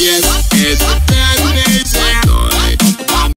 yes, it's